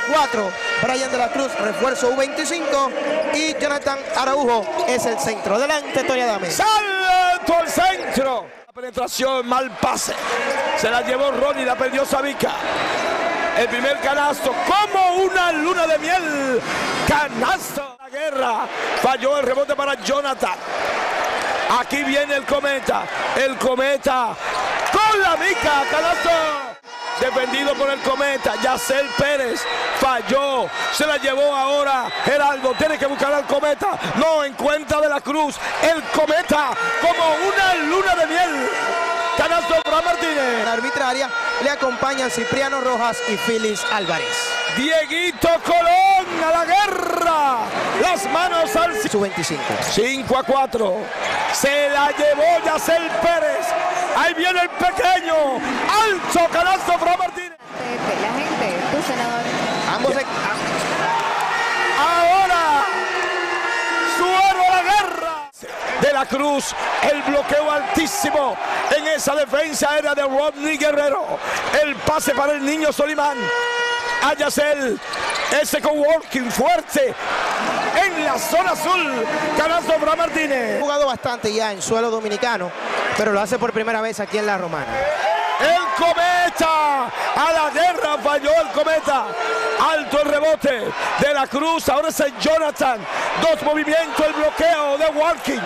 a 4. Brian de la Cruz, refuerzo U25. Y Jonathan Araujo es el centro. Adelante, Tony Adame. Salto al centro. La penetración, mal pase. Se la llevó Ronnie, la perdió Sabica. El primer canasto, como una luna de miel. Canasto. La guerra. Falló el rebote para Jonathan. Aquí viene el cometa. El cometa con la mica. Canasto. Defendido por el cometa. Yacel Pérez falló. Se la llevó ahora Geraldo. Tiene que buscar al cometa. No encuentra de la cruz. El cometa como una luna de miel. Canasto para Martínez. En la arbitraria le acompañan Cipriano Rojas y Félix Álvarez. Dieguito Colón a la guerra. Las manos al Su 25. 5 a 4. Se la llevó Yacel Pérez. Ahí viene el pequeño. Alto canasto para Martínez. la gente, tu senador. Ambos se- Ahora. Suero a la guerra. De la Cruz. El bloqueo altísimo en esa defensa era de Rodney Guerrero. El pase para el niño Solimán. A Yacel. Ese con walking fuerte. En la zona azul. Canasto para Martínez. ha jugado bastante ya en suelo dominicano, pero lo hace por primera vez aquí en la Romana. El cometa. A la guerra falló el cometa. Alto el rebote de la cruz. Ahora es el Jonathan. Dos movimientos. El bloqueo de Walking.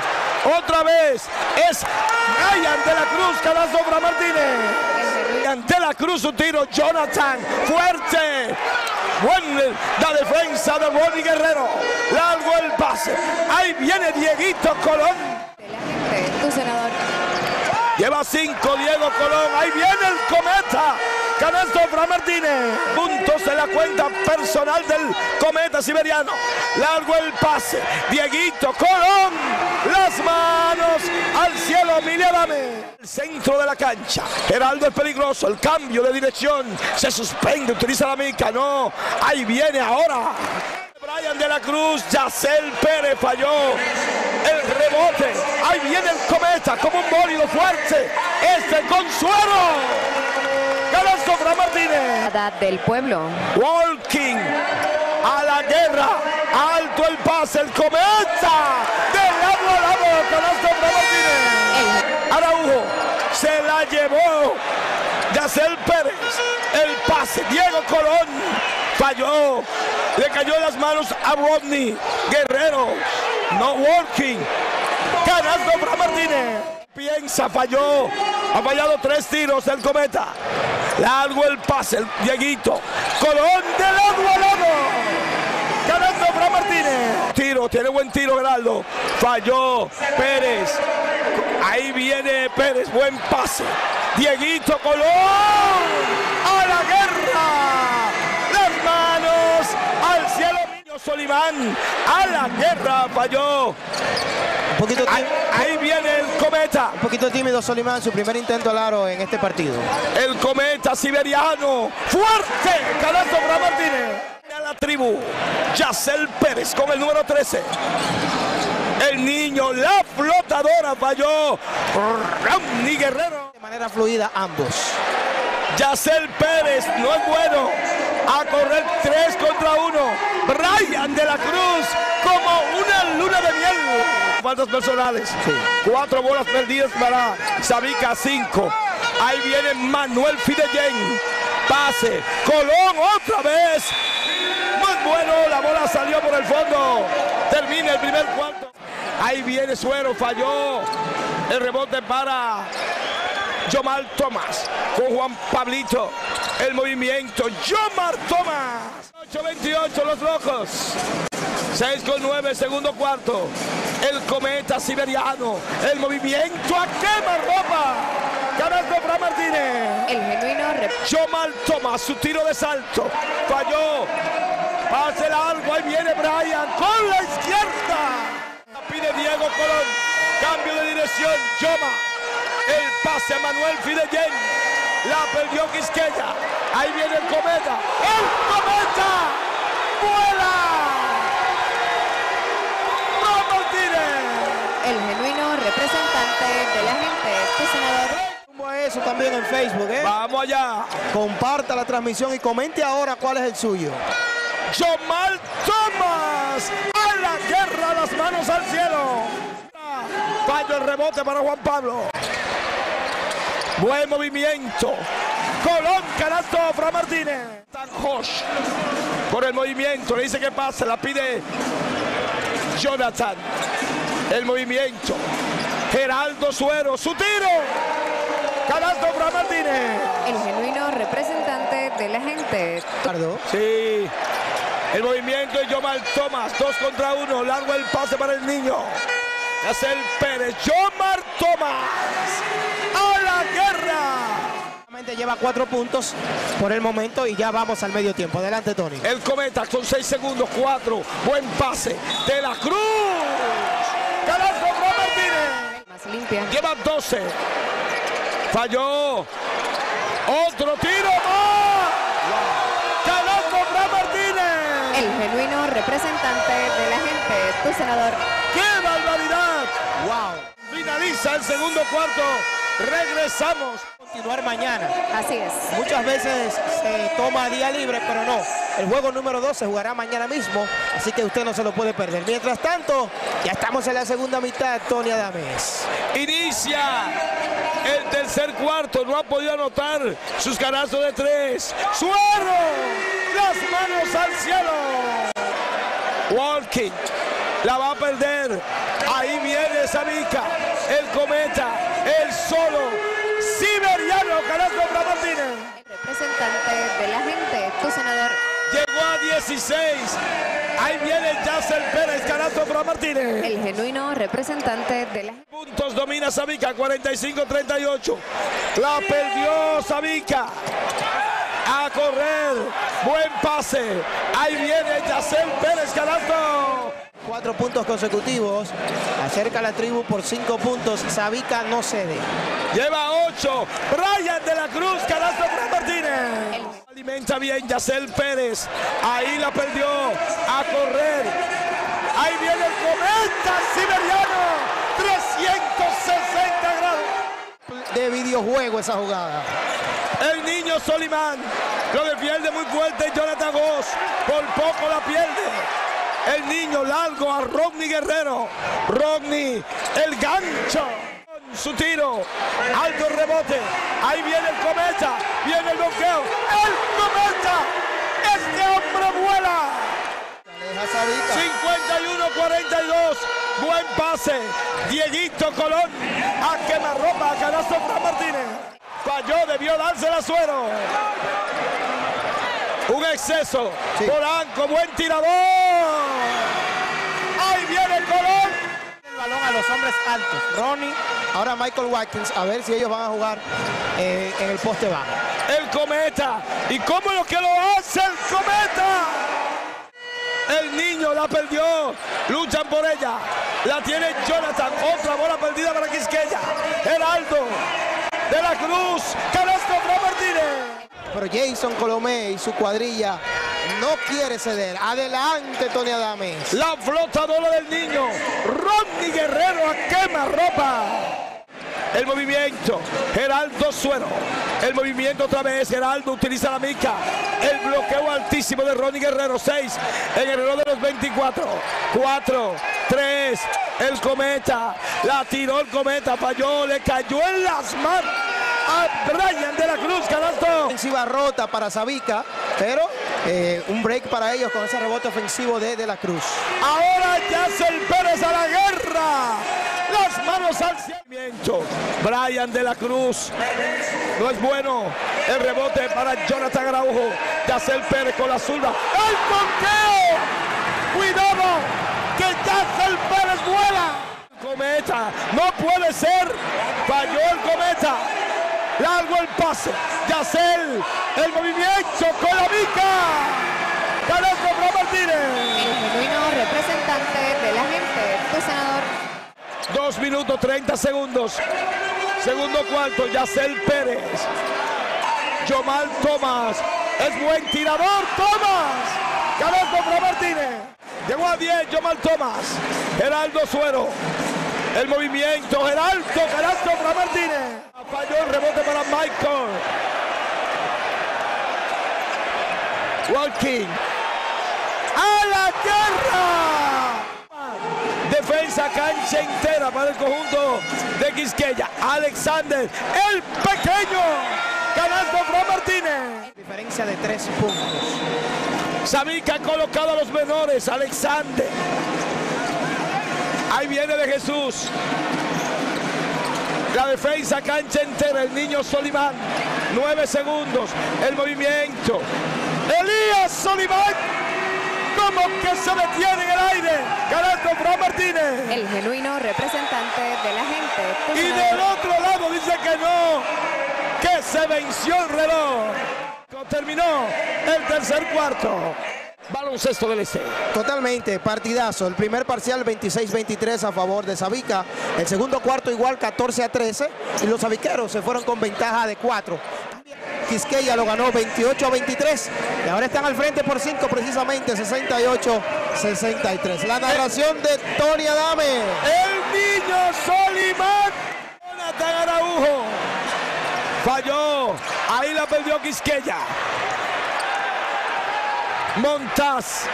Otra vez es Ryan de la Cruz. Canasto para Martínez. Ante la cruz un tiro. Jonathan. Fuerte. Buen la defensa de Ronnie Guerrero. Largo el pase. Ahí viene Dieguito Colón. Lleva cinco Diego Colón. Ahí viene el cometa. Canasto para Martínez. Puntos de la cuenta personal del cometa siberiano. Largo el pase. Dieguito Colón. Las manos al cielo. Miliadame. El centro de la cancha. Geraldo es peligroso. El cambio de dirección. Se suspende. Utiliza la mica. No. Ahí viene ahora. Brian de la Cruz, Yacel Pérez falló el rebote. Ahí viene el cometa como un bólido fuerte. Este Consuelo. Canasto para Martínez. Del pueblo. Walking a la guerra. Alto el pase, el cometa. De lado a lado, canasto para Martínez. Araujo se la llevó. Yacel Pérez. El pase, Diego Colón. Falló. Le cayó las manos a Rodney Guerrero. No walking. Canasto para Martínez. Piensa, falló. Ha fallado tres tiros el cometa. Largo el pase, el Dieguito. Colón de lado a lado. Ganando para Martínez. Tiro, tiene buen tiro Geraldo. Falló Pérez. Ahí viene Pérez, buen pase. Dieguito Colón. A la guerra. Solimán. A la guerra. Falló. Un poquito, ahí viene el cometa. un poquito tímido Solimán, su primer intento al aro en este partido. El cometa siberiano. Fuerte. Canasto para Martínez. A la tribu. Yacel Pérez con el número 13. El niño, la flotadora falló. Ramni Guerrero. De manera fluida ambos. Yacel Pérez no es bueno. A correr 3 contra 1. Brian de la Cruz como una luna de miel. Faltas personales. Cuatro bolas perdidas para Sabica 5. Ahí viene Manuel Fidellén. Pase. Colón otra vez. Muy bueno. La bola salió por el fondo. Termina el primer cuarto. Ahí viene Suero. Falló. El rebote para Yomar Tomás con Juan Pablito. El movimiento Yomar Tomás. 8-28 los rojos. 6 con 9, segundo cuarto. El cometa siberiano. El movimiento a quema ropa. Canasto para Martínez. El genuino Yomar Tomás, su tiro de salto. Falló. Pase largo. Ahí viene Brian con la izquierda. La pide Diego Colón. Cambio de dirección. Yoma. El pase a Manuel Fidellén. La perdió Quisqueya. Ahí viene el cometa. ¡El cometa! ¡Vuela! ¡No Martínez! el genuino representante de la gente, tu senador. Rumbo es eso también en Facebook, ¿eh? Vamos allá. Comparta la transmisión y comente ahora cuál es el suyo. Jomal Thomas a la guerra, las manos al cielo. Fallo el rebote para Juan Pablo. Buen movimiento. Colón, canasto, Fra Martínez. Tan Hosh por el movimiento. Le dice que pase, la pide Jonathan. El movimiento. Geraldo Suero, su tiro. Canasto, Fra Martínez. El genuino representante de la gente. Ricardo. Sí. El movimiento de Yomal Thomas. Dos contra uno. Largo el pase para el niño. Hace el Pérez. Yomar Thomas. Lleva cuatro puntos por el momento y ya vamos al medio tiempo. Adelante, Tony. El cometa con seis segundos. Cuatro. Buen pase. De la Cruz. Para Martínez. Más limpia. Lleva 12. Falló. Otro tiro más. Martínez. El genuino representante de la gente. Tu senador. ¡Qué barbaridad! Wow. Finaliza el segundo cuarto. Regresamos. Continuar mañana. Así es. Muchas veces se toma día libre, pero no. El juego número 2 se jugará mañana mismo, así que usted no se lo puede perder. Mientras tanto, ya estamos en la segunda mitad, Tony Adames. Inicia el tercer cuarto. No ha podido anotar sus canastos de tres. Suero. Las manos al cielo. Walking. La va a perder. Ahí viene Sabica. El cometa. El solo. Siberiano. Para Martínez. El representante de la gente. Tu senador. Llegó a 16. Ahí viene Yacel Pérez. Para Martínez. El genuino representante de la gente. puntos domina Sabica, 45-38. La perdió Sabica. A correr. Buen pase. Ahí viene Yacel Pérez Canasto. Cuatro puntos consecutivos. Acerca la tribu por cinco puntos. Sabica no cede. Lleva 8. Brian de la Cruz. Para Martínez. Alimenta bien Yacel Pérez. Ahí la perdió. A correr. Ahí viene el cometa siberiano. 360 grados. De videojuego esa jugada. El niño Solimán lo defiende muy fuerte Jonathan Goss. Por poco la pierde. El niño largo a Rodney Guerrero. Rodney, el gancho. Su tiro. Alto rebote. Ahí viene el cometa. Viene el bloqueo. El cometa. Este hombre vuela. Deja Sabica. 51-42. Buen pase. Dieguito Colón. A quemarropa. A canasto para Martínez. Falló, debió dársela a Suero. Un exceso. Sí. Polanco, buen tirador. Ahí viene el Colón. El a los hombres altos. Ronnie, ahora Michael Watkins, a ver si ellos van a jugar eh, en el poste bajo. El cometa. ¿Y cómo lo que lo hace el cometa? El niño la perdió. Luchan por ella. La tiene Jonathan. Otra bola perdida para Quisqueya. Geraldo. De la Cruz. Para Martínez. Pero Jason Colomé y su cuadrilla no quiere ceder. Adelante, Tony Adames. La flotadora del niño. Rodney Guerrero a quema ropa. El movimiento. Geraldo Suero. El movimiento otra vez. Geraldo utiliza la mica. El bloqueo altísimo de Ronnie Guerrero. 6 en el reloj de los 24. 4, 3. El cometa. La tiró el cometa. Falló. Le cayó en las manos Brian de la Cruz. Canasto. Ofensiva rota para Sabica, pero eh, un break para ellos con ese rebote ofensivo de De la Cruz. Ahora Yacel Pérez a la guerra. Las manos al cielo. Brian de la Cruz. No es bueno. El rebote para Jonathan Araujo. Yacel Pérez con la zurda. El conteo. Cuidado. Que Yacel Pérez vuela. Cometa. No puede ser. Falló el cometa. Largo el pase. Yacel. El movimiento con la mica. Canasto para Martínez. El genuino representante de la gente. Tu senador. Dos minutos 30 segundos. Segundo cuarto, Yacel Pérez. Yomal Tomás. Es buen tirador, Tomás. Canasto para Martínez. Llegó a 10, Yomal Tomás. Geraldo Suero. El movimiento, Geraldo, canasto para Martínez. Falló el rebote para Michael. Walking. ¡A la guerra! Defensa cancha entera para el conjunto de Quisqueya. Alexander, el pequeño. Canasto para Martínez. Diferencia de tres puntos. Sabica ha colocado a los menores. Alexander. Ahí viene de Jesús. La defensa cancha entera. El niño Solimán. Nueve segundos. El movimiento. Elías Solimán. Como que se detiene en el aire. Ganando Fran Martínez. El genuino representante de la gente. Y del otro lado dice que no. Que se venció el reloj. Terminó el tercer cuarto. Baloncesto del Este. Totalmente, partidazo. El primer parcial 26-23 a favor de Sabica. El segundo cuarto igual 14 a 13. Y los sabiqueros se fueron con ventaja de 4. Quisqueya lo ganó 28 a 23. Y ahora están al frente por 5 precisamente, 68-63. La narración de Tony Adame. El niño Solimán. Jonathan Araujo. Falló. Ahí la perdió Quisqueya. Montaz.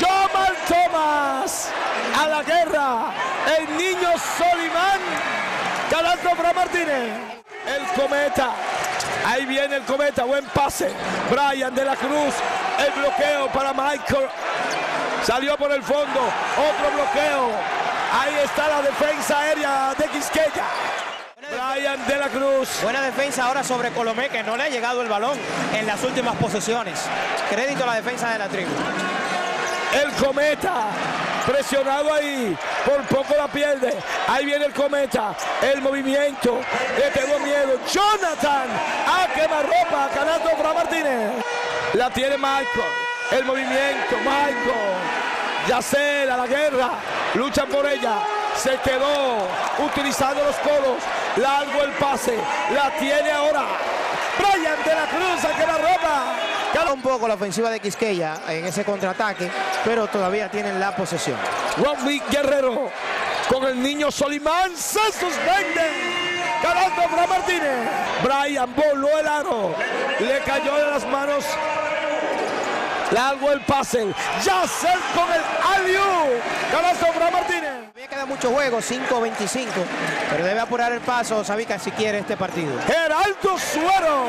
Jomal Thomas. A la guerra. El niño Solimán. Calastro para Martínez. El cometa. Ahí viene el cometa. Buen pase. Brian de la Cruz. El bloqueo para Michael. Salió por el fondo. Otro bloqueo. Ahí está la defensa aérea de Quisqueya. Brian de la Cruz. Buena defensa ahora sobre Colomé, que no le ha llegado el balón en las últimas posesiones. Crédito a la defensa de la tribu. El cometa. Presionado ahí. Por poco la pierde. Ahí viene el cometa. El movimiento. Le tengo miedo. Jonathan. A quemarropa. Canato para Martínez. La tiene Michael. El movimiento. Michael. Yacer a la guerra. Luchan por ella. Se quedó utilizando los codos. Largo el pase. La tiene ahora. Brian de la Cruz a quemarropa. Cala un poco la ofensiva de Quisqueya en ese contraataque, pero todavía tienen la posesión. Ron Guerrero con el niño Solimán se suspende. Ganando para Martínez. Brian voló el aro. Le cayó de las manos. Largo el pase. Yacel con el aliu. Ganando para Martínez. Queda mucho juego, 5-25, pero debe apurar el paso Sabica si quiere este partido. Geraldo Suero.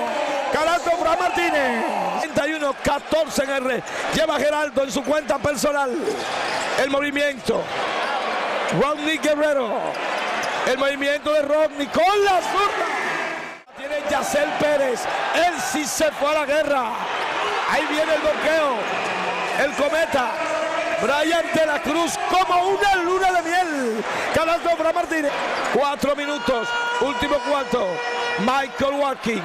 Ganando para Martínez. 31-14 en R. Lleva Geraldo en su cuenta personal. El movimiento. Rodney Guerrero. El movimiento de Rodney con la zurda. Tiene Yacel Pérez. Él sí se fue a la guerra. Ahí viene el bloqueo. El cometa. Brian de la Cruz como una luna de miel. Calando para Martínez. Cuatro minutos. Último cuarto. Michael Walking.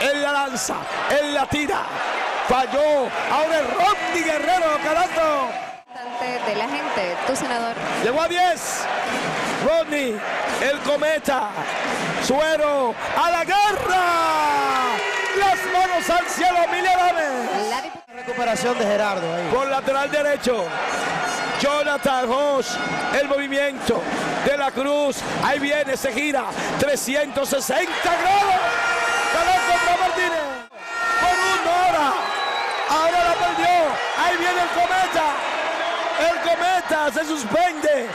Él la lanza. Él la tira. Falló. Ahora es Rodney Guerrero. Calando. de la gente, tu senador. Llegó a 10. Rodney, el cometa. Suero, a la guerra. Las manos al cielo, dip- Recuperación de Gerardo. Por lateral derecho. Jonathan Hosh, el movimiento de la cruz. Ahí viene, se gira. 360 grados. Ganando para Martínez. Por una hora. Ahora la perdió. Ahí viene el cometa. El cometa se suspende.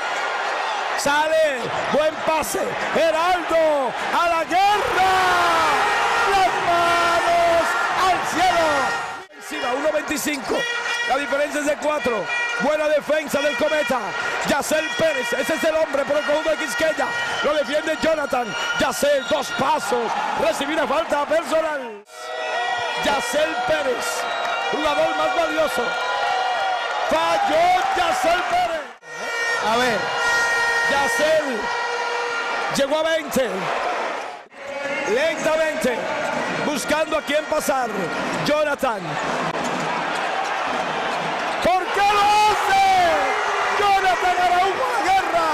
Sale. Buen pase. Geraldo a la guerra. Las manos al cielo. Encima, 1.25. La diferencia es de 4. Buena defensa del cometa. Yacel Pérez. Ese es el hombre por el conjunto de Quisqueya. Lo defiende Jonathan. Yacel, dos pasos. Recibir una falta personal. Yacel Pérez. Jugador más valioso. Falló Yacel Pérez. A ver, Yacel llegó a 20. Lentamente. Buscando a quién pasar. Jonathan. ¿Por qué lo hace? Jonathan Araujo a la guerra.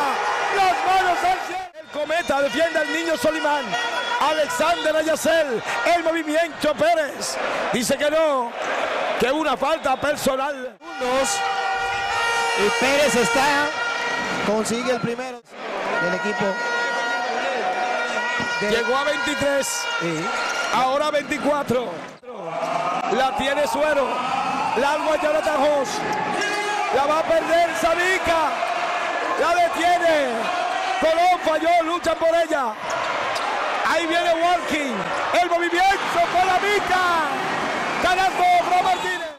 Las manos al cielo. El cometa defiende al niño Solimán. Alexander Ayacel. El movimiento Pérez. Dice que no. Que una falta personal. Y Pérez está, consigue el primero. el equipo. Llegó a 23. Sí. Ahora 24. La tiene Suero. Largo a Jonathan Hoss. La va a perder Sabica. La detiene. Colón falló. Luchan por ella. Ahí viene Walking. El movimiento con la mica. Canasto Fran Martínez.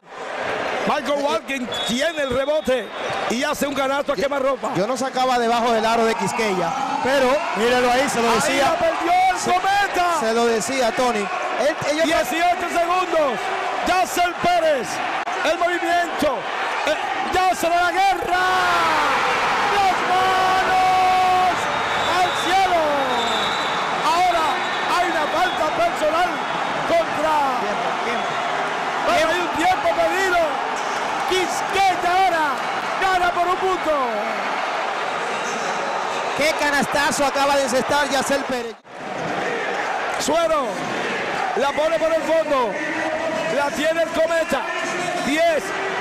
Michael Walking tiene el rebote y hace un canasto a quemarropa. Yo no sacaba debajo del aro de Quisqueya, pero míralo ahí, se lo Ahí la decía, perdió el cometa. se lo decía Tony. Él- ellos 18 segundos. Yacel Pérez. El movimiento. Eh, Yacel a la guerra. Las manos al cielo. Ahora hay una falta personal contra. Bueno, hay un tiempo pedido. Quisqueya ahora gana por un punto. Qué canastazo acaba de encestar Yacel Pérez. Suero la pone por el fondo. La tiene el cometa. 10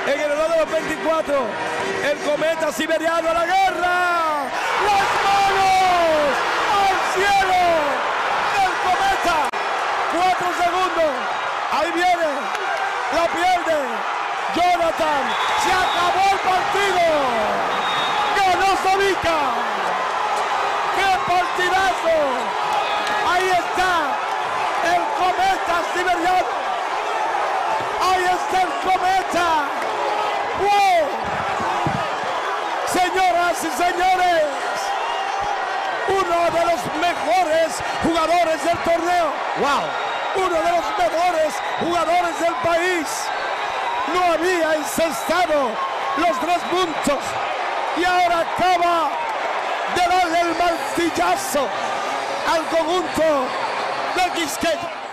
en el reloj de los 24. El cometa siberiano a la guerra. Las manos al cielo. El cometa. 4 segundos. Ahí viene. La pierde. Jonathan. Se acabó el partido. Ganó Sabica. ¡Qué partidazo! Ahí está el cometa siberiano. Ahí está el cometa. ¡Wow! Señoras y señores, uno de los mejores jugadores del torneo. ¡Wow! Uno de los mejores jugadores del país. No había encestado los tres puntos. Y ahora acaba de darle el martillazo al conjunto de Quisqueya.